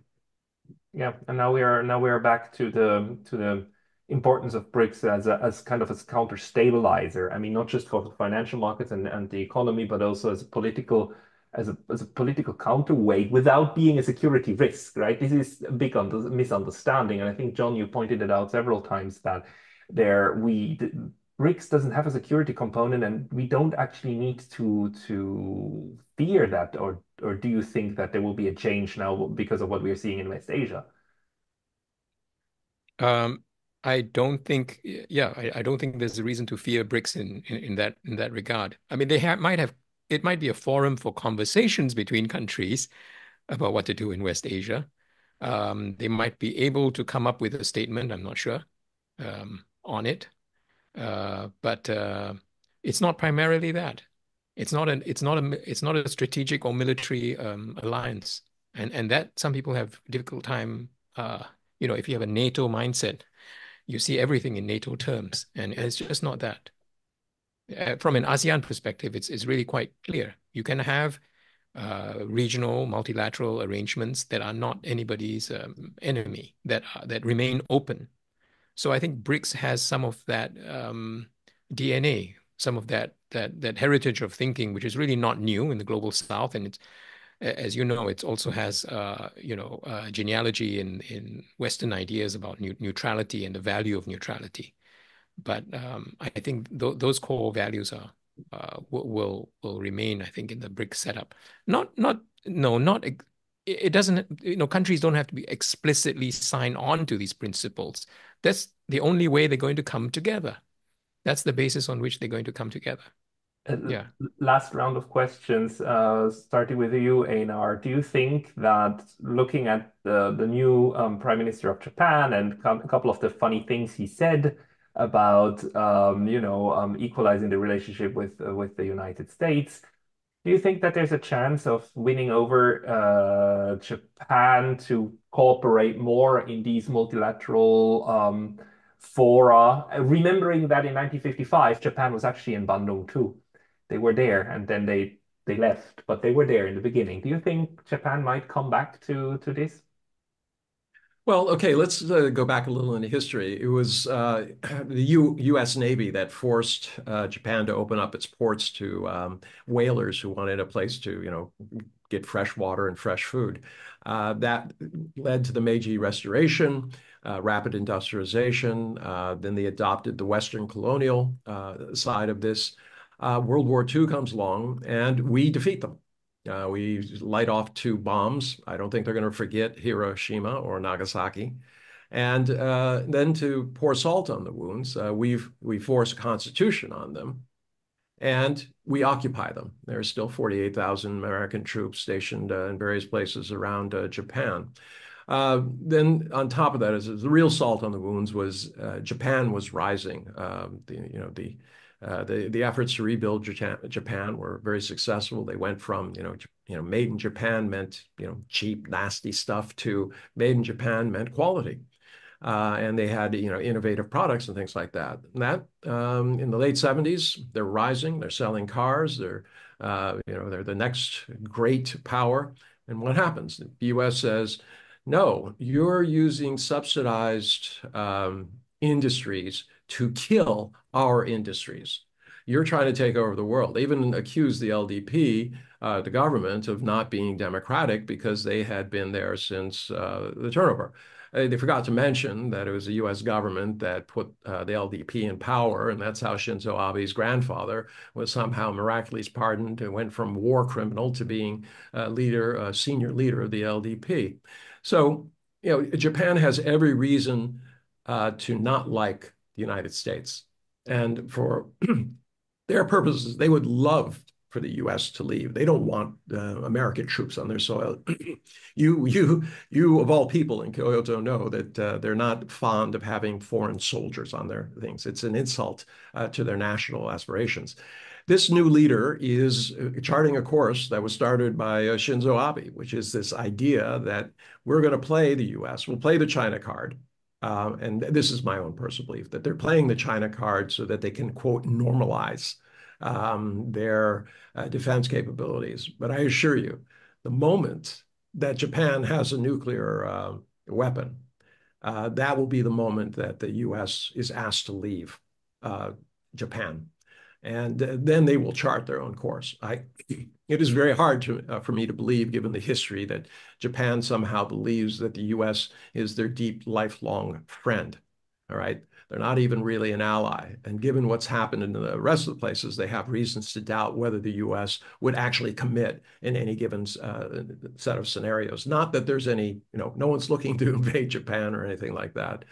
Yeah, and now we are now we are back to the to the importance of BRICS as a, as kind of a counter stabilizer. I mean, not just for the financial markets and, and the economy, but also as a political as a as a political counterweight without being a security risk, right? This is a big misunderstanding, and I think John, you pointed it out several times that there we BRICS doesn't have a security component, and we don't actually need to to fear that, or or do you think that there will be a change now because of what we are seeing in West Asia? Um, I don't think, yeah, I, I don't think there's a reason to fear BRICS in, in, in that in that regard. I mean, they have, might have it might be a forum for conversations between countries about what to do in West Asia. Um, they might be able to come up with a statement. I'm not sure um, on it. Uh, but uh, it's not primarily that. It's not an it's not a it's not a strategic or military um, alliance, and and that some people have difficult time. Uh, you know, if you have a NATO mindset, you see everything in NATO terms, and it's just not that. Uh, from an ASEAN perspective, it's it's really quite clear. You can have uh, regional multilateral arrangements that are not anybody's um, enemy, that are, that remain open so I think BRICS has some of that um, DNA, some of that that that heritage of thinking, which is really not new in the global South, and it's as you know, it also has uh, you know uh, genealogy in in Western ideas about neutrality and the value of neutrality. But um, I think th those core values are uh, will will remain. I think in the BRICS setup. Not not no not it doesn't you know countries don't have to be explicitly sign on to these principles that's the only way they're going to come together. That's the basis on which they're going to come together. Uh, yeah. Last round of questions, uh, starting with you, Einar. Do you think that looking at the, new um, Prime Minister of Japan and a couple of the funny things he said about, um, you know, um, equalizing the relationship with uh, with the United States, do you think that there's a chance of winning over uh, Japan to cooperate more in these multilateral um, fora? Remembering that in 1955, Japan was actually in Bandung too. They were there and then they they left, but they were there in the beginning. Do you think Japan might come back to to this? Well, okay, let's uh, go back a little into history. It was uh, the U U.S. Navy that forced uh, Japan to open up its ports to um, whalers who wanted a place to, you know, get fresh water and fresh food. Uh, that led to the Meiji Restoration, uh, rapid industrialization. Uh, then they adopted the Western colonial side of this. World War II comes along, and we defeat them. Uh, we light off two bombs. I don't think they're going to forget Hiroshima or Nagasaki. And uh, then to pour salt on the wounds, uh, we've we force a constitution on them, and we occupy them. There are still 48,000 American troops stationed uh, in various places around uh, Japan. Uh, then on top of that, is the real salt on the wounds was Japan was rising. Um, the you know the uh, the the efforts to rebuild Japan, Japan were very successful. They went from you know you know made in Japan meant you know cheap nasty stuff to made in Japan meant quality, uh, and they had you know innovative products and things like that. And that um, in the late seventies, they're rising. They're selling cars. They're uh, you know they're the next great power. And what happens? The U.S. says, no, you're using subsidized um, industries to kill our industries. You're trying to take over the world. They even accused the LDP uh, the government of not being democratic because they had been there since uh, the turnover. Uh, they forgot to mention that it was the U.S. government that put uh, the LDP in power, and that's how Shinzo Abe's grandfather was somehow miraculously pardoned and went from war criminal to being a leader, a senior leader of the LDP. So, you know, Japan has every reason uh, to not like the United States, and for their purposes, they would love for the U.S. to leave. They don't want uh, American troops on their soil. you, you, you of all people in Kyoto know that uh, they're not fond of having foreign soldiers on their things. It's an insult uh, to their national aspirations. This new leader is uh, charting a course that was started by uh, Shinzo Abe, which is this idea that we're going to play the U.S. We'll play the China card. Uh, and this is my own personal belief that they're playing the China card so that they can quote normalize um, their uh, defense capabilities. But I assure you, the moment that Japan has a nuclear uh, weapon, uh, that will be the moment that the U.S. is asked to leave uh, Japan. And uh, then they will chart their own course. I, it is very hard to, uh, for me to believe, given the history, that Japan somehow believes that the U.S. is their deep, lifelong friend. All right. They're not even really an ally. And given what's happened in the rest of the places, they have reasons to doubt whether the U.S. would actually commit in any given uh, set of scenarios. Not that there's any, you know, no one's looking to invade Japan or anything like that.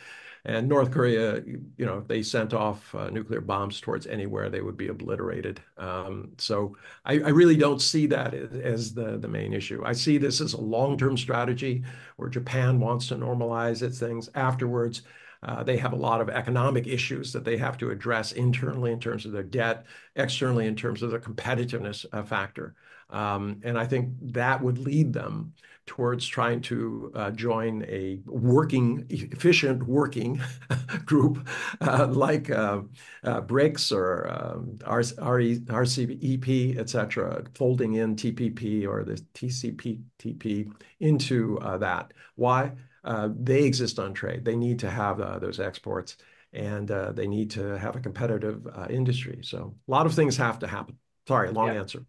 And North Korea, you know, they sent off uh, nuclear bombs towards anywhere, they would be obliterated. Um, so I, I, really don't see that as the, the main issue. I see this as a long-term strategy where Japan wants to normalize its things afterwards. Uh, they have a lot of economic issues that they have to address internally in terms of their debt, externally in terms of their competitiveness uh, factor. Um, and I think that would lead them towards trying to uh, join a working, efficient working group uh, like uh, uh BRICS or um, RCEP, et cetera, folding in TPP or the TCP into uh, that. Why? Uh, they exist on trade. They need to have uh, those exports and uh, they need to have a competitive industry. So a lot of things have to happen. Sorry, long yeah. answer.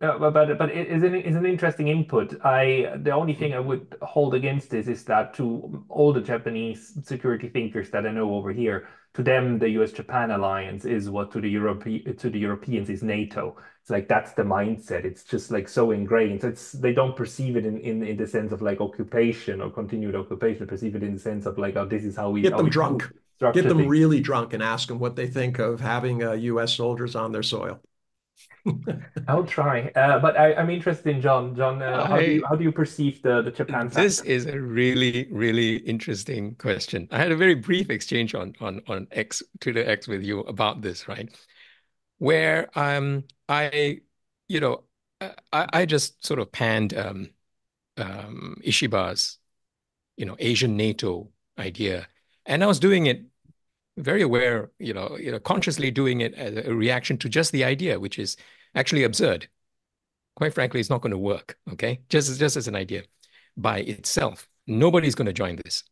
Uh, but but, it is an, is an interesting input. I the only thing I would hold against this is that to all the Japanese security thinkers that I know over here, to them the U.S.-Japan alliance is what to the Europe to the Europeans is NATO. It's like that's the mindset. It's just like so ingrained. It's they don't perceive it in, in, in the sense of like occupation or continued occupation. They perceive it in the sense of like oh this is how we get them drunk, get them things. really drunk, and ask them what they think of having uh, U.S. soldiers on their soil. I'll try, uh, but I, am interested in John. John, uh, how, I, do you, how do you perceive the the Japan? Factor? This is a really really interesting question. I had a very brief exchange on on on X Twitter X with you about this, right? Where um I you know I, I just sort of panned um, um, Ishiba's you know Asian NATO idea, and I was doing it very aware, you know, you know, consciously doing it as a reaction to just the idea, which is actually absurd. Quite frankly, it's not going to work. Okay, just just as an idea by itself, nobody's going to join this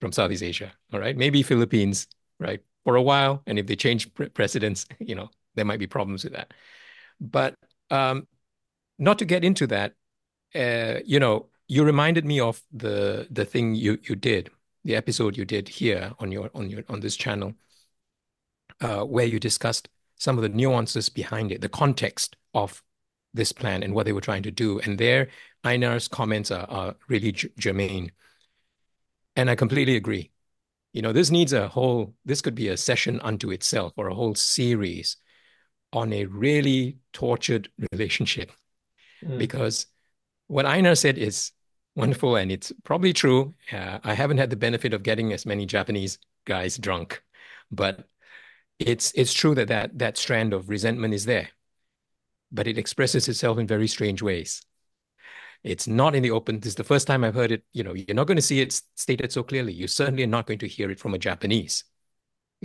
from Southeast Asia. All right, maybe Philippines, right, for a while, and if they change pre presidents, you know, there might be problems with that. But um, not to get into that, uh, you know, you reminded me of the the thing you you did the episode you did here on your on your on this channel, uh, where you discussed some of the nuances behind it, the context of this plan and what they were trying to do. And there, Einar's comments are, are really germane. And I completely agree. You know, this needs a whole, this could be a session unto itself or a whole series on a really tortured relationship. Mm. Because what Einar said is wonderful, and it's probably true. Uh, I haven't had the benefit of getting as many Japanese guys drunk, but it's it's true that that that strand of resentment is there, but it expresses itself in very strange ways. It's not in the open. This is the first time I've heard it. You know, you're not going to see it stated so clearly. You certainly are not going to hear it from a Japanese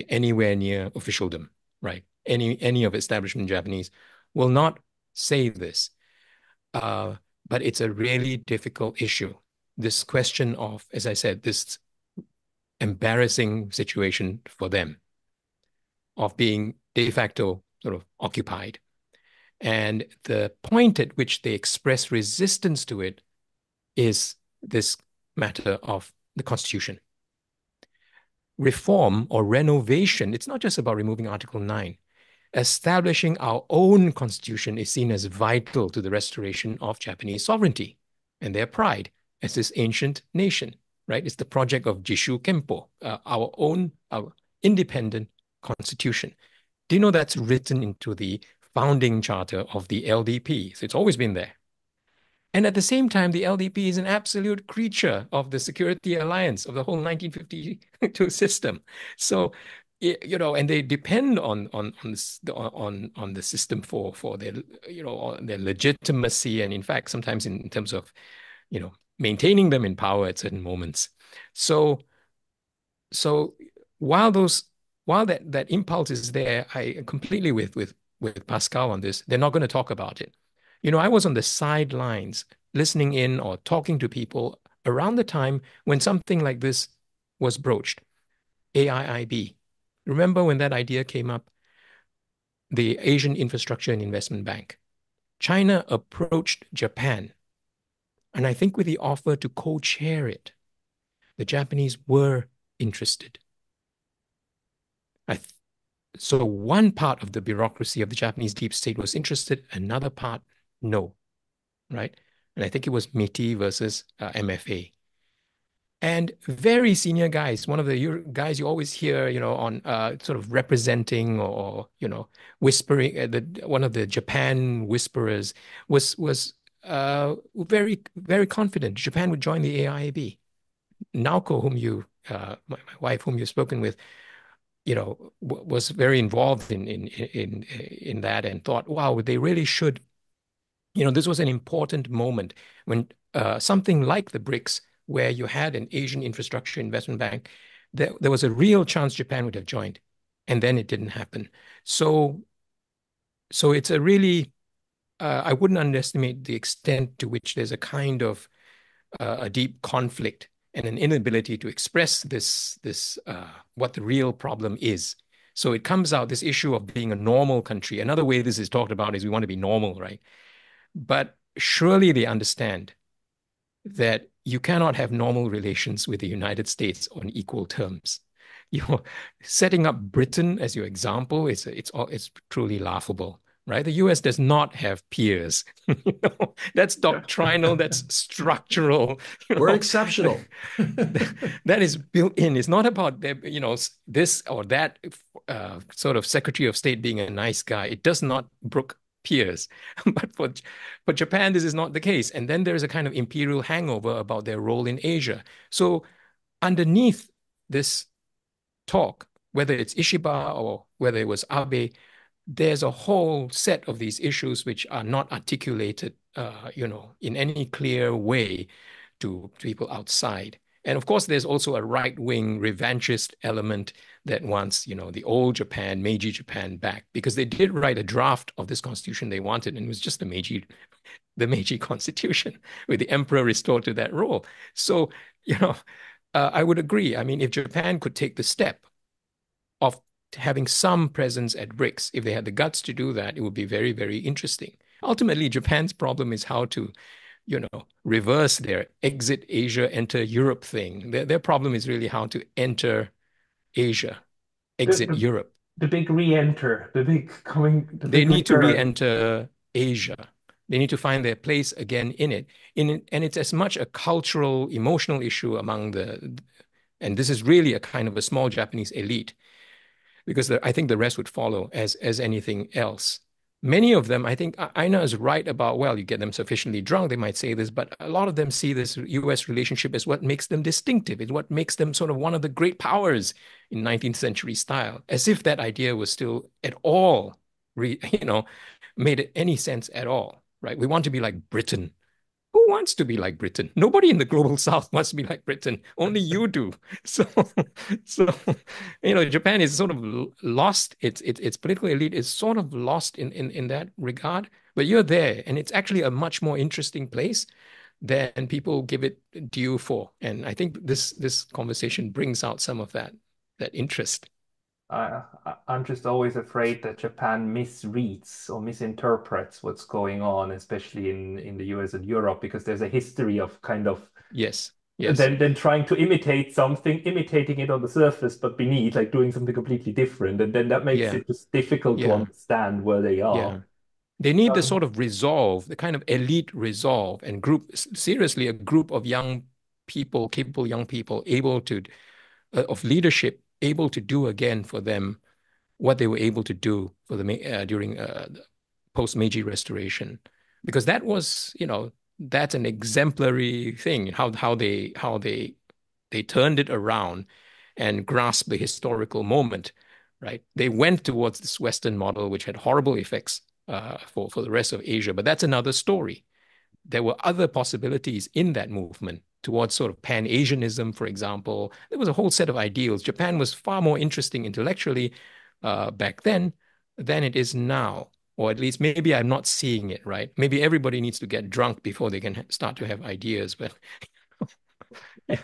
anywhere near officialdom, right? Any any of establishment Japanese will not say this. Uh, but it's a really difficult issue. This question of, as I said, this embarrassing situation for them of being de facto sort of occupied And the point at which they express resistance to it is this matter of the Constitution. Reform or renovation, it's not just about removing Article 9. Establishing our own constitution is seen as vital to the restoration of Japanese sovereignty and their pride as this ancient nation, right? It's the project of Jishu Kempo, uh, our own our independent constitution. Do you know that's written into the founding charter of the LDP? So it's always been there. And at the same time, the LDP is an absolute creature of the Security Alliance of the whole 1952 system. So, you know, and they depend on on on the, on on the system for for their you know their legitimacy, and in fact, sometimes in terms of you know maintaining them in power at certain moments. So, so while those while that that impulse is there, I completely with with with Pascal on this. They're not going to talk about it. You know, I was on the sidelines listening in or talking to people around the time when something like this was broached. AIIB. Remember when that idea came up? The Asian Infrastructure and Investment Bank. China approached Japan, and I think with the offer to co chair it, the Japanese were interested. Th- so one part of the bureaucracy of the Japanese deep state was interested, another part, no, right? And I think it was MITI versus uh, MFA. And very senior guys, one of the guys you always hear, you know, on uh, sort of representing or, you know, whispering, uh, the one of the Japan whisperers was was uh, very very confident Japan would join the AIIB. Naoko, whom you, uh, my, my wife, whom you've spoken with, you know, was very involved in in in in that and thought, wow, they really should. You know, this was an important moment when uh, something like the BRICS, where you had an Asian infrastructure investment bank, there, there was a real chance Japan would have joined, and then it didn't happen. So, so it's a really, uh, I wouldn't underestimate the extent to which there's a kind of uh, a deep conflict and an inability to express this, this uh, what the real problem is. So it comes out this issue of being a normal country. Another way this is talked about is we want to be normal, right? But surely they understand that you cannot have normal relations with the United States on equal terms. You know, setting up Britain as your example, it's it's it's truly laughable right? The US does not have peers. you know, that's doctrinal, that's structural. We're exceptional. that is built in. It's not about, you know, this or that uh, sort of Secretary of State being a nice guy. It does not brook peers. but for, for Japan, this is not the case. And then there's a kind of imperial hangover about their role in Asia. So underneath this talk, whether it's Ishiba or whether it was Abe, there's a whole set of these issues which are not articulated, uh, you know, in any clear way to people outside. And of course, there's also a right-wing revanchist element that wants, you know, the old Japan, Meiji Japan back, because they did write a draft of this constitution they wanted, and it was just the Meiji, the Meiji constitution, with the emperor restored to that role. So, you know, uh, I would agree. I mean, if Japan could take the step of having some presence at BRICS, if they had the guts to do that, it would be very, very interesting. Ultimately, Japan's problem is how to, you know, reverse their exit Asia, enter Europe thing. Their, their problem is really how to enter Asia, exit the, the, Europe. The big re-enter, the big coming. The they big need return. to re-enter Asia. They need to find their place again in it. In and it's as much a cultural, emotional issue among the, and this is really a kind of a small Japanese elite because the, I think the rest would follow as as anything else. Many of them, I think Einar is right about, well, you get them sufficiently drunk, they might say this, but a lot of them see this US relationship as what makes them distinctive. It's what makes them sort of one of the great powers in 19th century style, as if that idea was still at all, you know, made any sense at all, right? We want to be like Britain wants to be like Britain? Nobody in the global south wants to be like Britain. Only you do. So, so you know, Japan is sort of lost. Its its its political elite is sort of lost in in in that regard. But you're there, and it's actually a much more interesting place than people give it due for. And I think this this conversation brings out some of that that interest. I, I'm just always afraid that Japan misreads or misinterprets what's going on, especially in, in the US and Europe, because there's a history of kind of yes, yes, then then trying to imitate something, imitating it on the surface, but beneath, like doing something completely different, and then that makes yeah, it just difficult to yeah, understand where they yeah. are. They need the Um, sort of resolve, the kind of elite resolve and group, seriously, a group of young people, capable young people, able to, uh, of leadership, able to do again for them what they were able to do for the uh, during uh, post Meiji Restoration, because that was, you know, that's an exemplary thing. How how they how they they turned it around and grasped the historical moment, right? They went towards this Western model, which had horrible effects uh, for for the rest of Asia, but that's another story. There were other possibilities in that movement towards sort of Pan Asianism, for example. There was a whole set of ideals. Japan was far more interesting intellectually uh, back then than it is now. Or at least maybe I'm not seeing it right. Maybe everybody needs to get drunk before they can start to have ideas. But yeah.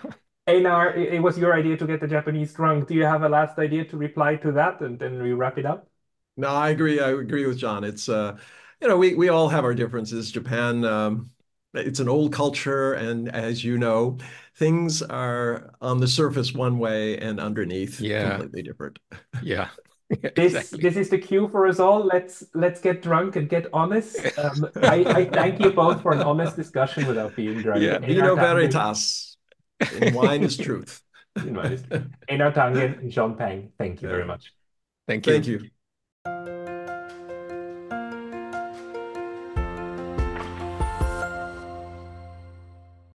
Einar, it was your idea to get the Japanese drunk. Do you have a last idea to reply to that, and then we wrap it up? No, I agree. I agree with John. It's uh, you know, we we all have our differences. Japan, um, it's an old culture, and as you know, things are on the surface one way and underneath yeah, completely different. yeah. This exactly. this is the cue for us all. Let's let's get drunk and get honest. Um, I, I thank you both for an honest discussion without being drunk. Yeah. Vino veritas. In wine is truth. In wine is truth. Einar Tangen and John Pang, thank you very much. Thank you. Thank you.